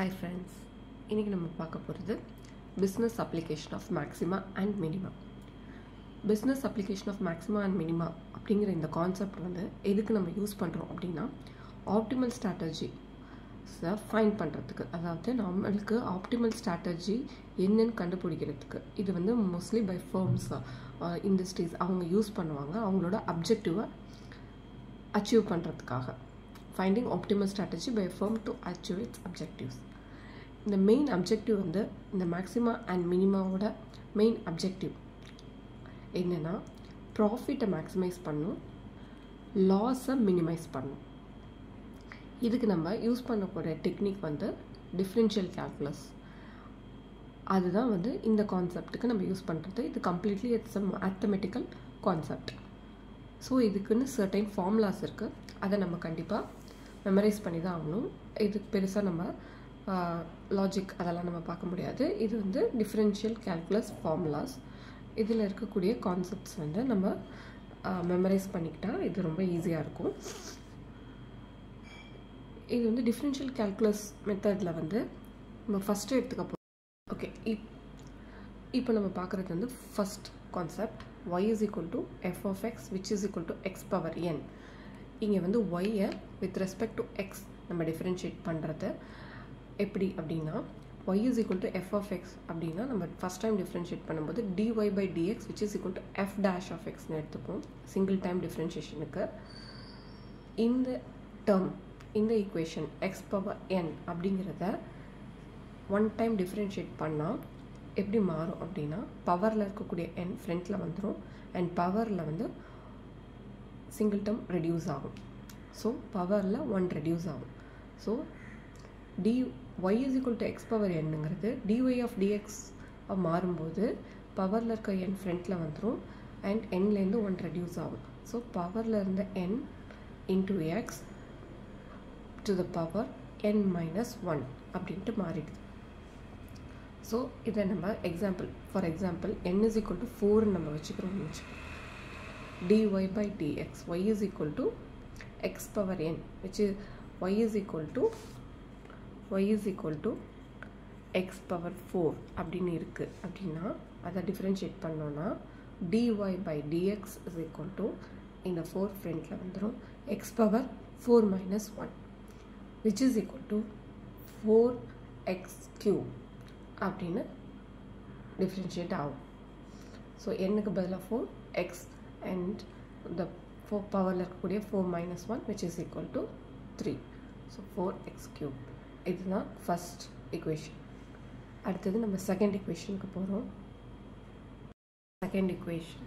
Hi friends இன்றைக்கி நம்ம பார்க்க போகிறது business application of maxima and minima business application of maxima and minima அப்படிங்கிற இந்த கான்செப்ட் வந்து எதுக்கு நம்ம யூஸ் பண்ணுறோம் அப்படின்னா ஆப்டிமல் ஸ்ட்ராட்டஜி ஃபைன் பண்ணுறதுக்கு அதாவது நம்மளுக்கு ஆப்டிமல் ஸ்ட்ராட்டஜி என்னன்னு கண்டுபிடிக்கிறதுக்கு. இது வந்து மோஸ்ட்லி பை ஃபர்ம்ஸ் இண்டஸ்ட்ரீஸ் அவங்க யூஸ் பண்ணுவாங்க. அவங்களோட அப்ஜெக்டிவை அச்சீவ் பண்ணுறதுக்காக finding optimal strategy by firm to achieve its objectives இந்த மெயின் அப்ஜெக்டிவ் வந்து இந்த மேக்ஸிமா அண்ட் மினிமாவோட மெயின் அப்ஜெக்டிவ் என்னென்னா ப்ராஃபிட்டை மேக்ஸிமைஸ் பண்ணும் லாஸை மினிமைஸ் பண்ணும். இதுக்கு நம்ம யூஸ் பண்ணக்கூடிய டெக்னிக் வந்து டிஃப்ரென்ஷியல் கேல்குலஸ் அதுதான் வந்து இந்த கான்செப்ட்டுக்கு நம்ம யூஸ் பண்ணுறது இது completely it's a mathematical concept so இதுக்குன்னு சர்டைன் ஃபார்முலாஸ் இருக்குது அதை நம்ம கண்டிப்பாக மெமரைஸ் பண்ணி தான் ஆகணும். இதுக்கு பெருசாக நம்ம லாஜிக் அதெல்லாம் நம்ம பார்க்க முடியாது. இது வந்து டிஃப்ரென்ஷியல் கேல்குலஸ் ஃபார்முலாஸ் இதில் இருக்கக்கூடிய கான்செப்ட்ஸ் வந்து நம்ம மெமரைஸ் பண்ணிக்கிட்டால் இது ரொம்ப ஈஸியாக இருக்கும். இது வந்து டிஃப்ரென்ஷியல் கேல்குலஸ் மெத்தடில் வந்து நம்ம ஃபஸ்ட்டு எடுத்துக்க போகிறோம் ஓகே இப் இப்போ நம்ம பார்க்குறது வந்து first concept y is equal to f of x which is equal to x power n இங்கே வந்து ஒய்யை வித் ரெஸ்பெக்ட் டு எக்ஸ் நம்ம டிஃப்ரென்ஷியேட் பண்ணுறது எப்படி அப்படின்னா y is equal to f of x அப்படின்னா நம்ம ஃபஸ்ட் டைம் டிஃப்ரென்ஷியேட் பண்ணும்போது dy by dx which is equal to f dash of xன்னு எடுத்துப்போம். சிங்கிள் டைம் டிஃப்ரென்ஷியேஷனுக்கு இந்த டேர்ம் இந்த ஈக்குவேஷன் எக்ஸ் பவர் என் அப்படிங்கிறத ஒன் டைம் டிஃப்ரென்ஷியேட் பண்ணால் எப்படி மாறும் அப்படின்னா பவரில் இருக்கக்கூடிய என் ஃப்ரண்ட்டில் வந்துடும் அண்ட் பவரில் வந்து சிங்கிள் டேர்ம் ரெடியூஸ் ஆகும். ஸோ பவரில் ஒன் ரெடியூஸ் ஆகும். So d y is equal to x power என்னங்கிறது டிஒய் ஆஃப் டிஎக்ஸ் மாறும்போது பவரில் இருக்க என் ஃப்ரண்ட்டில் வந்துடும் அண்ட் என்லேருந்து ஒன் ரெடியூஸ் ஆகும். ஸோ பவரில் இருந்த n into x to the power n minus one அப்படின்ட்டு மாறிடுது. ஸோ இதை நம்ம example for example n is equal to ஃபோர்னு நம்ம வச்சுக்கிறோம்னு வச்சுக்கோம் dy by dx y is equal to x power n which is y is equal to y is equal to x power four அப்படின்னு இருக்குது அப்படின்னா அதை differentiate பண்ணோன்னா dy by dx is equal to இந்த four ஃப்ரெண்டில் வந்துடும் x power four minus one which is equal to four x cube அப்படின்னு differentiate ஆகும். ஸோ என்னுக்கு பதிலாக four x and the four பவரில் இருக்கக்கூடிய four minus one which is equal to three so four x cube இதுதான் first equation அடுத்தது நம்ம second இக்குவேஷனுக்கு போகிறோம் second equation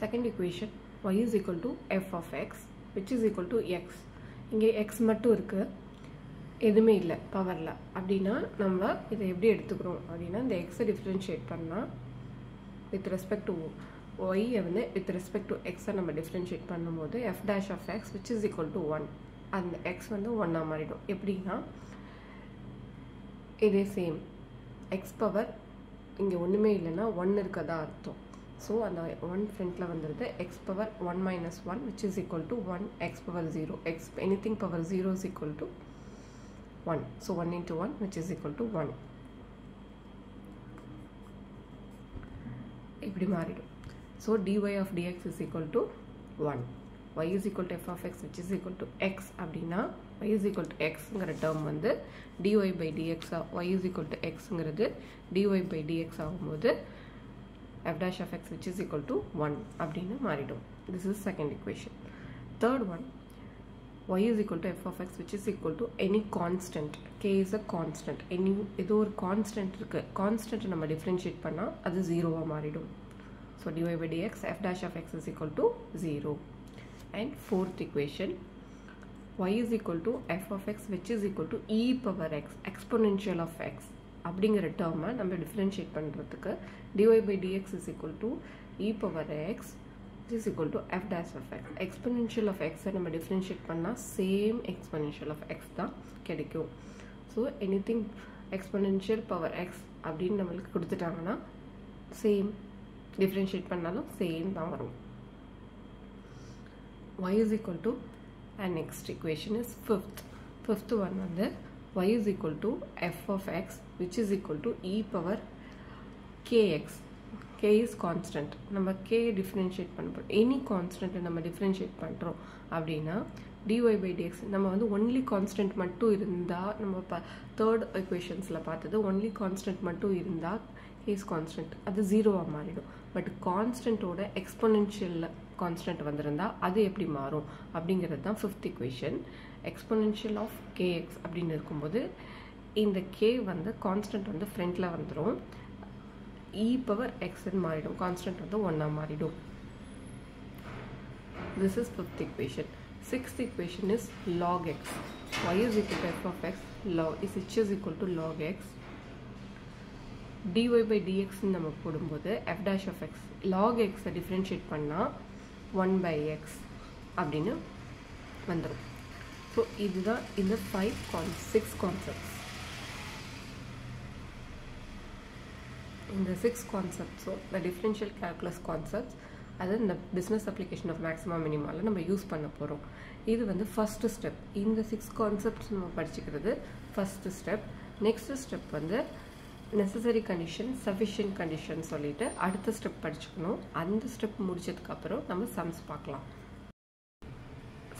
second equation y is equal to f of x which is equal to x இங்கே x மட்டும் இருக்குது எதுவுமே இல்லை பவரில் அப்படின்னா நம்ம இதை எப்படி எடுத்துக்கிறோம்? அப்படின்னா இந்த எக்ஸை டிஃப்ரென்ஷியேட் பண்ணால் வித் ரெஸ்பெக்ட் டு ஒய்யை வந்து வித் ரெஸ்பெக்ட் டு எக்ஸை நம்ம டிஃப்ரென்ஷியேட் பண்ணும்போது f dash of x which is equal to one அந்த எக்ஸ் வந்து ஒன்னாக மாறிடும். எப்படின்னா இதே சேம் எக்ஸ் பவர் இங்கே ஒன்றுமே இல்லைன்னா ஒன் இருக்கதா அர்த்தம். ஸோ அந்த ஒன் ஃப்ரண்ட்டில் வந்துடுது x power one minus one which is equal to one x power zero x anything power zero is equal to one so one into one which is equal to one இப்படி மாறிடும். ஸோ dy of dx is equal to 1 y is equal to f of x which is equal to x அப்படின்னா y is equal to xங்கிற term வந்து dy by dx y is equal to xங்கிறது dy by dx ஆகும்போது f dash of x which is equal to 1 அப்படின்னு மாறிடும் this is second equation third one y is equal to f of x which is equal to any constant k is a constant any ஏதோ ஒரு constant இருக்கு constant நம்ம differentiate பண்ணா அது ஜீரோவா மாறிடும் so dy by dx f dash of x is equal to 0 and fourth equation y is equal to f of x which is equal to e power x exponential of x அப்படிங்கிற டேர்மை நம்ம differentiate பண்ணுறதுக்கு dy by dx is equal to e power x is equal to f dash of x exponential of எக்ஸை நம்ம differentiate பண்ணால் same exponential of x தான் கிடைக்கும் so anything exponential power x அப்படின்னு நம்மளுக்கு கொடுத்துட்டாங்கன்னா சேம் டிஃப்ரென்ஷியேட் பண்ணாலும் சேம் தான் வரும் y is equal to and next equation is fifth. Fifth one வந்து y is equal to f of x which is equal to e power kx. K is constant. நம்ம K differentiate பண்ணுறோம் any கான்ஸ்டன்ட்டை நம்ம differentiate பண்ணுறோம் அப்படின்னா dy by dx. நம்ம வந்து only constant மட்டும் இருந்தால் நம்ம ப தேர்ட் எக்குவேஷன்ஸில் பார்த்தது ஒன்லி கான்ஸ்டன்ட் மட்டும் இருந்தால் கேஸ் கான்ஸ்டன்ட் அது ஜீரோவாக மாறிடும். பட் கான்ஸ்டன்ட்டோட எக்ஸ்பொனென்ஷியலில் கான்ஸ்டன்ட் வந்திருந்தா அது எப்படி மாறும்? அப்படிங்கிறது தான் fifth equation exponential of kx அப்படின்னு இருக்கும்போது இந்த கே வந்து கான்ஸ்டன்ட் வந்து ஃப்ரண்ட்டில் வந்துடும் இ e பவர் எக்ஸ்ன்னு மாறிடும். கான்ஸ்டன்ட் வந்து ஒன்றா மாறிடும். This is fifth equation sixth equation is log x. Y is equal to f of x. Log is h is equal to log x. dy by dx நம்ம போடும்போது f dash of x log x differentiate பண்ணால் 1 by x அப்படின்னு வந்துடும் so இதுதான் இந்த five Khan six concepts இந்த six கான்செப்ட்ஸும் இந்த டிஃப்ரென்ஷியல் கேல்குலஸ் கான்செப்ட்ஸ் அது இந்த பிஸ்னஸ் அப்ளிகேஷன் ஆஃப் மேக்ஸிமம் மினிமாவில் நம்ம யூஸ் பண்ண போகிறோம் இது வந்து ஃபஸ்ட்டு ஸ்டெப் இந்த சிக்ஸ் கான்செப்ட்ஸ் நம்ம படிச்சுக்கிறது ஃபஸ்ட்டு ஸ்டெப் நெக்ஸ்ட்டு ஸ்டெப் வந்து நெசசரி கண்டிஷன் சஃபிஷியன்ட் கண்டிஷன் சொல்லிட்டு அடுத்த ஸ்டெப் படிச்சுக்கணும். அந்த ஸ்டெப் முடிச்சதுக்கப்புறம் நம்ம சம்ஸ் பார்க்கலாம்.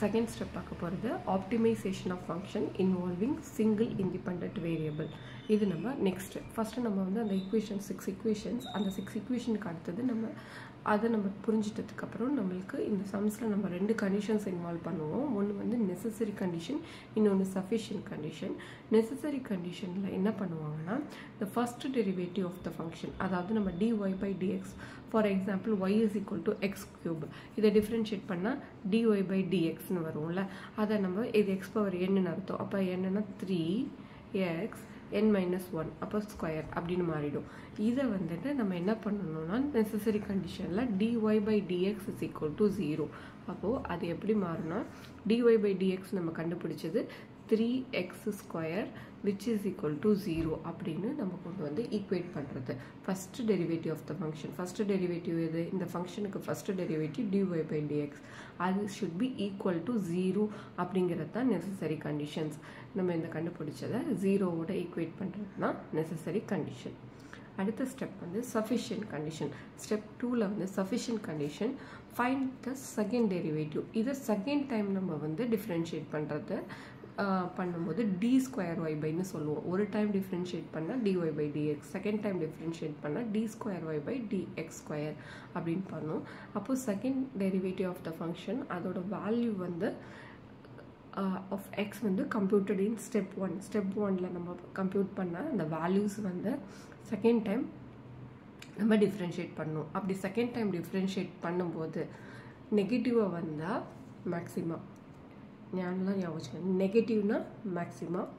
செகண்ட் ஸ்டெப் பார்க்க போகிறது optimization of function involving single independent variable இது நம்ம நெக்ஸ்ட் ஃபஸ்ட்டு நம்ம வந்து அந்த இக்குவேஷன் சிக்ஸ் இக்குவேஷன்ஸ் அந்த சிக்ஸ் இக்குவேஷனுக்கு அடுத்தது நம்ம அதை நம்ம புரிஞ்சிட்டதுக்கப்புறம் நம்மளுக்கு இந்த சம்ஸில் நம்ம ரெண்டு கண்டிஷன்ஸ் இன்வால்வ் பண்ணுவோம். ஒன்று வந்து நெசசரி கண்டிஷன் இன்னொன்று சஃபிஷியன்ட் கண்டிஷன் நெசசரி கண்டிஷனில் என்ன பண்ணுவாங்கன்னா the first derivative of the function அதாவது நம்ம dy by dx for example y is equal to x cube இதை டிஃப்ரென்ஷியேட் பண்ணால் டிஒய் பை டிஎக்ஸ்னு வரும்ல. அதை நம்ம இது எக்ஸ் பவர் என்னன்னு அர்த்தம். அப்போ என்னன்னா three x n minus one அப்போ ஸ்கொயர் அப்படின்னு மாறிடும். இதை வந்துட்டு நம்ம என்ன பண்ணணும்னா நெசசரி கண்டிஷனில் dy by dx is equal to zero அப்போது அது எப்படி மாறும்னா டிஒய் பை டிஎக்ஸ் நம்ம கண்டுபிடிச்சது three x square which is equal to zero அப்படின்னு நம்ம கொண்டு வந்து ஈக்குவேட் பண்ணுறது first derivative of the function first derivative எது? இந்த ஃபங்க்ஷனுக்கு first derivative dy by dx அது should be equal to zero அப்படிங்கிறது தான் நெசசரி கண்டிஷன்ஸ் நம்ம இந்த கண்டுபிடிச்சதை ஜீரோவோட ஈக்குவேட் பண்ணுறது தான் நெசசரி கண்டிஷன் அடுத்த ஸ்டெப் வந்து சஃபிஷியன்ட் கண்டிஷன் ஸ்டெப் டூவில் வந்து sufficient condition find the second derivative இதை செகண்ட் டைம் நம்ம வந்து டிஃப்ரென்ஷியேட் பண்ணுறது பண்ணும்போது டி ஸ்கொயர் ஒய் பைன்னு சொல்லுவோம். ஒரு டைம் டிஃப்ரென்ஷியேட் பண்ணால் dy by dx second time differentiate பண்ணால் d square y by dx square அப்படின்னு பண்ணோம். அப்போது second derivative of the function அதோட வேல்யூ வந்து ஆஃப் எக்ஸ் வந்து computed in step one step ஒனில் நம்ம கம்ப்யூட் பண்ண அந்த வேல்யூஸ் வந்து செகண்ட் டைம் நம்ம டிஃப்ரென்ஷியேட் பண்ணோம். அப்படி செகண்ட் டைம் டிஃப்ரென்ஷியேட் பண்ணும்போது நெகட்டிவாக வந்தால் மேக்ஸிமம் ஞாபகம் ஞாபகம் நெகட்டிவ்னா மேக்ஸிமம்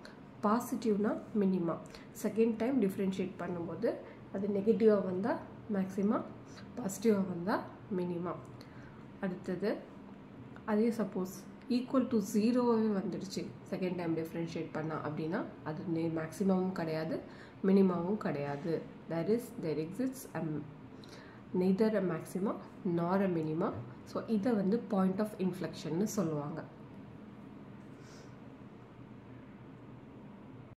பாசிட்டிவ்னா மினிமா செகண்ட் டைம் டிஃப்ரென்ஷியேட் பண்ணும்போது அது நெகட்டிவாக வந்தால் மேக்ஸிமா பாசிட்டிவாக வந்தால் மினிமா அடுத்தது அதே சப்போஸ் ஈக்குவல் டு ஜீரோவே வந்துடுச்சு. செகண்ட் டைம் டிஃப்ரென்ஷியேட் பண்ணால் அப்படின்னா அது நே மேக்ஸிமமும் கிடையாது மினிமாவும் கிடையாது. There is there exists um neither a maximum nor a minima so இதை வந்து பாயிண்ட் ஆஃப் இன்ஃப்ளெக்ஷன்னு சொல்லுவாங்க.